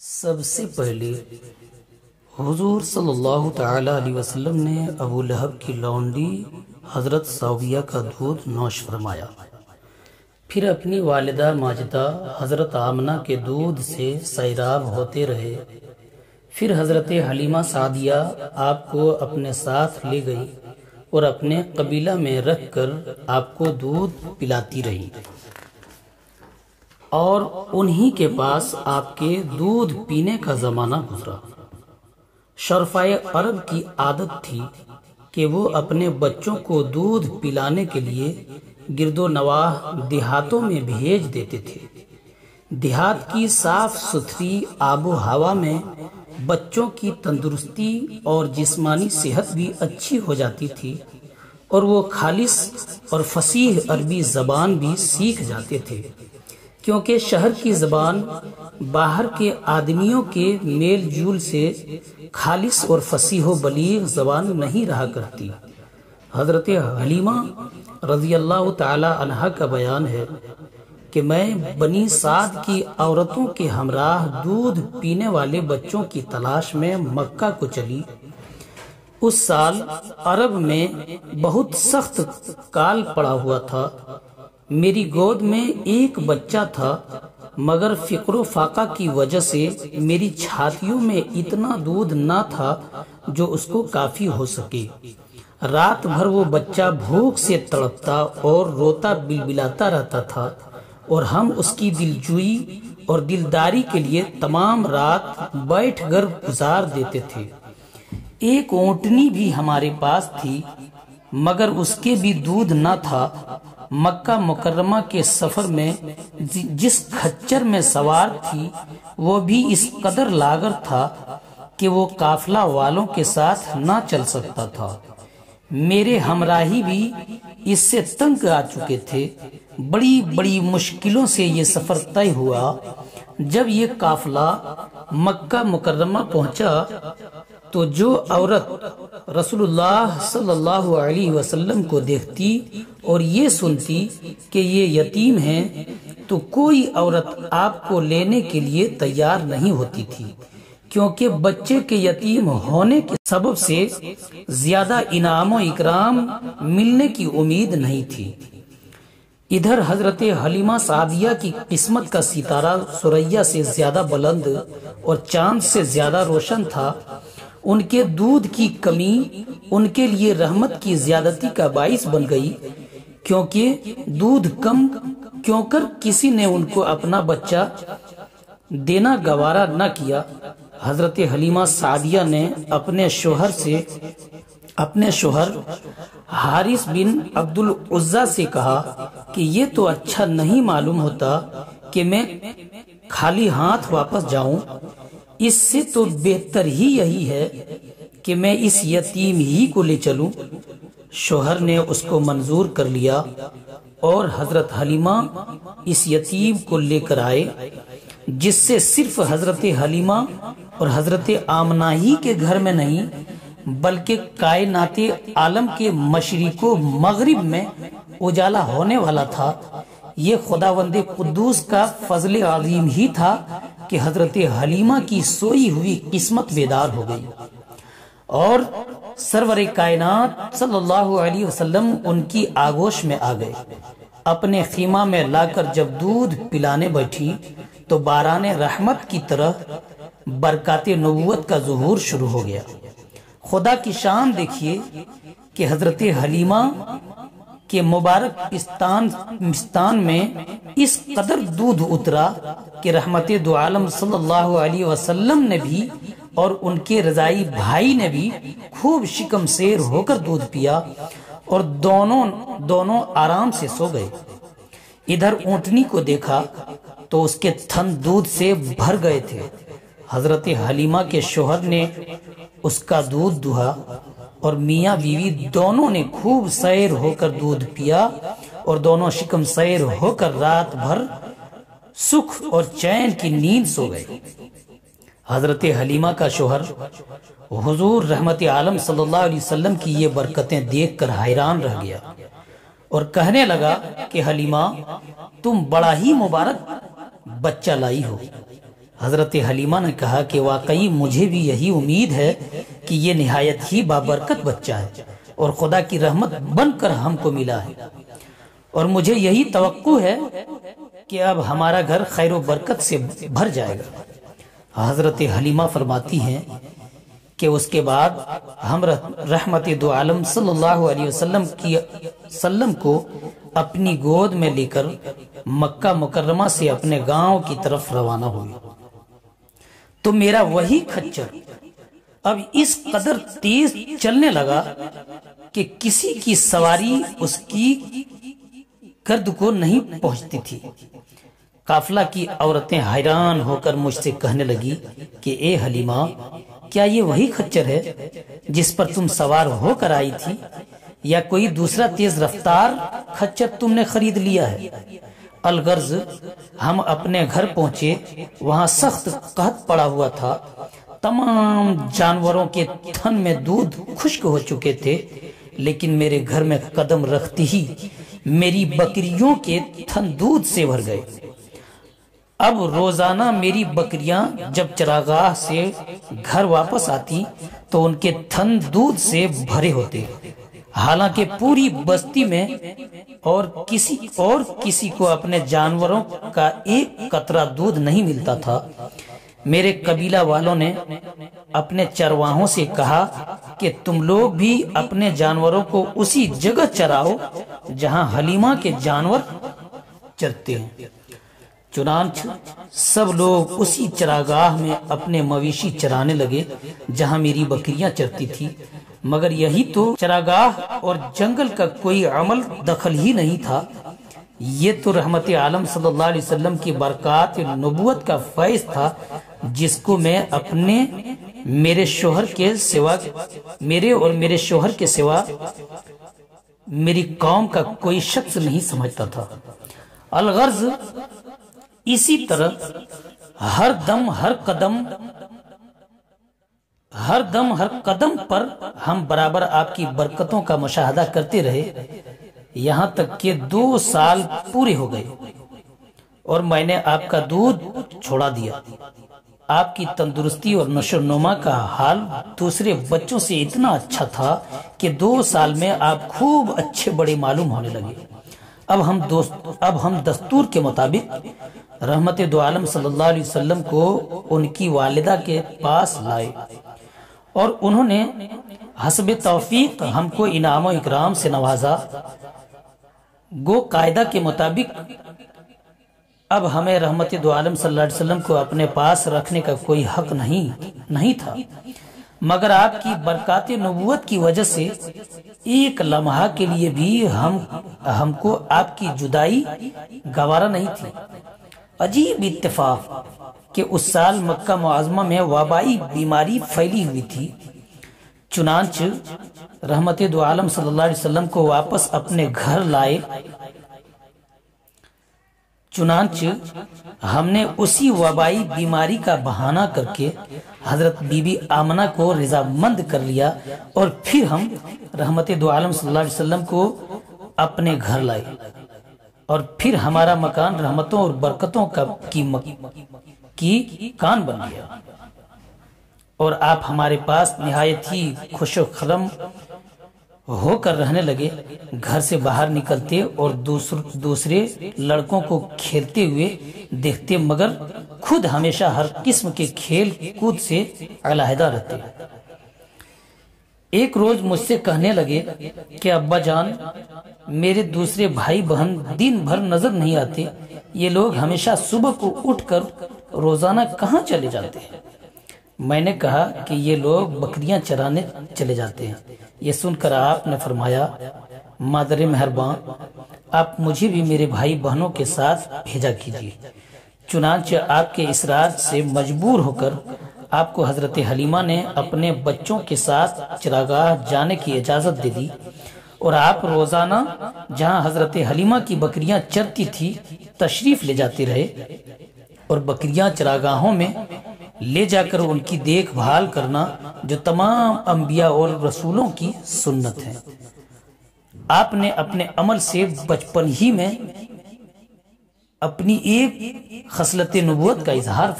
सबसे पहले हुजूर सल्लल्लाहु अलैहि वसल्लम ने अबू लहब की लौंडी हज़रत साविया का दूध नौश फरमाया। फिर अपनी वालिदा माजिदा हज़रत आमना के दूध से सैराब होते रहे। फिर हज़रत हलीमा सादिया आपको अपने साथ ले गई और अपने कबीला में रख कर आपको दूध पिलाती रही। और उन्हीं के पास आपके दूध पीने का जमाना गुजरा। शरफाए अरब की आदत थी कि वो अपने बच्चों को दूध पिलाने के लिए गिरदो नवाह देहातों में भेज देते थे। देहात की साफ़ सुथरी आबो हवा में बच्चों की तंदुरुस्ती और जिस्मानी सेहत भी अच्छी हो जाती थी और वो खालिस और फसीह अरबी जबान भी सीख जाते थे। क्योंकि शहर की जबान बाहर के आदमियों के मेल जूल से खालिश और फसीह बलीग जबान नहीं रहा करती। हज़रत हलीमा रज़ी अल्लाह तहा का बयान है कि मैं बनी साद की औरतों के हमराह दूध पीने वाले बच्चों की तलाश में मक्का को चली। उस साल अरब में बहुत सख्त काल पड़ा हुआ था। मेरी गोद में एक बच्चा था, मगर फिक्रो फाका की वजह से मेरी छातियों में इतना दूध न था जो उसको काफ़ी हो सके। रात भर वो बच्चा भूख से तड़पता और रोता बिलबिलाता रहता था, और हम उसकी दिलजुई और दिलदारी के लिए तमाम रात बैठ कर गुजार देते थे। एक ऊँटनी भी हमारे पास थी, मगर उसके भी दूध न था मक्का मुकर्रमा के सफ़र में जिस खच्चर में सवार थी, वो भी इस कदर लागर था कि वो काफला वालों के साथ ना चल सकता था। मेरे हमराही भी इससे तंग आ चुके थे। बड़ी बड़ी मुश्किलों से ये सफ़र तय हुआ। जब ये काफला मक्का मुकर्रमा पहुँचा तो जो औरत रसूलुल्लाह सल्लल्लाहु अलैहि वसल्लम को देखती और ये सुनती कि ये यतीम हैं तो कोई औरत आपको लेने के लिए तैयार नहीं होती थी, क्योंकि बच्चे के यतीम होने के सबब से ज़्यादा इनाम इकराम मिलने की उम्मीद नहीं थी। इधर हज़रत हलीमा सादिया की किस्मत का सितारा सुरैया से ज़्यादा बुलंद और चाँद से ज़्यादा रोशन था। उनके दूध की कमी, उनके लिए रहमत की ज्यादती का बाइस बन गई क्योंकि दूध कम क्यों कर किसी ने उनको अपना बच्चा देना गवारा न किया? हज़रत हलीमा सादिया ने अपने शोहर से, अपने शोहर हारिस बिन अब्दुल उज्जा से कहा कि ये तो अच्छा नहीं मालूम होता कि मैं खाली हाथ वापस जाऊँ। इससे तो बेहतर ही यही है कि मैं इस यतीम ही को ले चलूँ। शोहर ने उसको मंजूर कर लिया और हज़रत हलीमा इस यतीम को लेकर आए, जिससे सिर्फ़ हज़रत हलीमा और हज़रत आमना ही के घर में नहीं, बल्कि कायनाते आलम के मशरको मगरिब में उजाला होने वाला था। ये खुदावंद कुद्दूस का फजल अजीम ही था कि हज़रत हलीमा की सोई हुई किस्मत बेदार हो गई। और सरवर कायनात सल्लल्लाहु अलैहि वसल्लम उनकी आगोश में आ गए। अपने खीमा में लाकर जब दूध पिलाने बैठी तो बारान रहमत की तरह बरकत नबूत का जहूर शुरू हो गया। खुदा की शान देखिए कि हज़रत हलीमा के मुबारक स्थान में इस कदर दूध उतरा कि रहमत दो आलम सल्लल्लाहु अलैहि वसल्लम ने भी और उनके रजाई भाई ने भी खूब शिकम शेर होकर दूध पिया और दोनों दोनों आराम से सो गए। इधर ऊंटनी को देखा तो उसके थन दूध से भर गए थे। हज़रत हलीमा के शोहर ने उसका दूध दुहा और मियाँ बीवी दोनों ने खूब सैर होकर दूध पिया और दोनों शिकम सैर होकर रात भर सुख और चैन की नींद सो गए। हज़रत हलीमा का शोहर, हुजूर रहमत आलम वसल्लम की ये बरकतें देखकर हैरान रह गया और कहने लगा कि हलीमा, तुम बड़ा ही मुबारक बच्चा लाई हो। हज़रत हलीमा ने कहा कि वाकई मुझे भी यही उम्मीद है कि ये नहायत ही बाबरकत बच्चा है और खुदा की रहमत बनकर हमको मिला है। और मुझे यही तो है कि अब हमारा घर खैर बरकत से भर जाएगा। हज़रत हलीमा फरमाती हैं कि उसके बाद हम रहमत दो आलम सल्लल्लाहु अलैहि वसल्लम की सल्लम को अपनी गोद में लेकर मक्का मुकर्रमा से अपने गाँव की तरफ़ रवाना हुए तो मेरा वही खच्चर अब इस कदर तेज चलने लगा कि किसी की सवारी उसकी गर्द को नहीं पहुँचती थी। काफला की औरतें हैरान होकर मुझसे कहने लगी कि, ए हलीमा, क्या ये वही खच्चर है जिस पर तुम सवार होकर आई थी? या कोई दूसरा तेज रफ्तार खच्चर तुमने खरीद लिया है? अलगर्ज, हम अपने घर पहुँचे, वहाँ सख्त कहत पड़ा हुआ था। तमाम जानवरों के थन में दूध खुश्क हो चुके थे, लेकिन मेरे घर में कदम रखते ही मेरी बकरियों के थन दूध से भर गए। अब रोज़ाना मेरी बकरियाँ जब चरागाह से घर वापस आती तो उनके थन दूध से भरे होते। हालाँकि पूरी बस्ती में और किसी और किसी को अपने जानवरों का एक कतरा दूध नहीं मिलता था। मेरे कबीला वालों ने अपने चरवाहों से कहा कि तुम लोग भी अपने जानवरों को उसी जगह चराओ, जहाँ हलीमा के जानवर चरते हैं। चुनाच सब लोग उसी चरागाह में अपने मवेशी चराने लगे, जहाँ मेरी बकरियाँ चरती थी। मगर यही तो चरागाह और जंगल का कोई अमल दखल ही नहीं था। ये तो रहमत आलम सल्लल्लाहु अलैहि वसल्लम की बरकत नबूत का फैज था, जिसको मैं अपने, मेरे शोहर के सिवा, मेरे और मेरे शोहर के सिवा मेरी कौम का कोई शख्स नहीं समझता था। अलगर्ज इसी तरह हर दम, हर कदम, हर दम, हर कदम पर हम बराबर आपकी बरकतों का मुशाहदा करते रहे, यहाँ तक कि दो साल पूरे हो गए और मैंने आपका दूध छोड़ा दिया। आपकी तंदुरुस्ती और नशो नुमा का हाल दूसरे बच्चों से इतना अच्छा था कि दो साल में आप खूब अच्छे बड़े मालूम होने लगे। अब हम दोस्त, अब हम दस्तूर के मुताबिक रहमत दो आलम सल्लल्लाहु अलैहि वसल्लम को उनकी वालिदा के पास लाए। और उन्होंने हसब तौफीक हमको इनाम इकराम से नवाजा। गो कायदा के मुताबिक अब हमें रहमत दो आलम सल्लल्लाहु अलैहि वसल्लम को अपने पास रखने का कोई हक नहीं नहीं था। मगर आपकी बरकत नबूत की वजह से एक लम्हा के लिए भी हम, हमको आपकी जुदाई गवारा नहीं थी। अजीब इत्तेफाक कि उस साल मक्का मुआजमा में वबाई बीमारी फैली हुई थी। चुनाच रहमत दो आलम सल्लल्लाहु अलैहि वसल्लम को वापस अपने घर लाए। चुनाच हमने उसी वबाई बीमारी का बहाना करके हज़रत बीबी आमना को रिजामंद कर लिया और फिर हम रहमत दो आलम सल्लल्लाहु अलैहि वसल्लम को अपने घर लाए। और फिर हमारा मकान रहमतों और बरकतों का की, की कान बन गया। और आप हमारे पास निहायत ही खुश खलम होकर रहने लगे घर से बाहर निकलते और दूसर, दूसरे लड़कों को खेलते हुए देखते मगर खुद हमेशा हर किस्म के खेल कूद से अलहदा रहते। एक रोज मुझसे कहने लगे कि अब्बा जान मेरे दूसरे भाई बहन दिन भर नज़र नहीं आते। ये लोग हमेशा सुबह को उठकर रोज़ाना कहाँ चले जाते हैं? मैंने कहा कि ये लोग बकरियाँ चराने चले जाते हैं। ये सुनकर आपने फरमाया, मादर मेहरबान, आप मुझे भी मेरे भाई बहनों के साथ भेजा कीजिए। चुनाच आपके इसरार से मजबूर होकर आपको हज़रत हलीमा ने अपने बच्चों के साथ चिरागाह जाने की इजाज़त दे दी। और आप रोज़ाना जहाँ हज़रत हलीमा की बकरियाँ चरती थी, तशरीफ़ ले जाते रहे और बकरियाँ चरागाहों में ले जाकर उनकी देखभाल करना जो तमाम अंबिया और रसूलों की सुन्नत है। आपने अपने अमल से बचपन ही में अपनी एक खसलत नबूत का इजहार